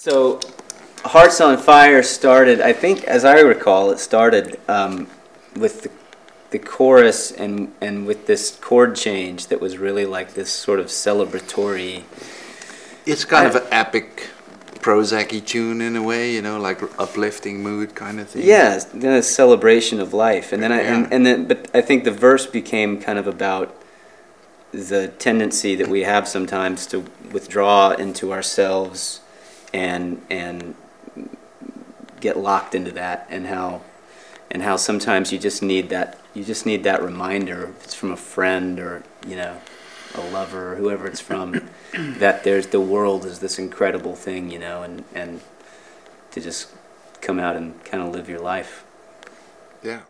So, Hearts on Fire started, I think, as I recall, it started um, with the, the chorus and, and with this chord change that was really like this sort of celebratory. It's kind I- of an epic Prozac tune in a way, you know, like uplifting mood kind of thing. Yeah, then a celebration of life, and then I Yeah. and, and then but I think the verse became kind of about the tendency that we have sometimes to withdraw into ourselves and and get locked into that, and how and how sometimes you just need that you just need that reminder. If it's from a friend or you know a lover or whoever it's from, that there's the world is this incredible thing, you know, and and to just come out and kind of live your life. Yeah.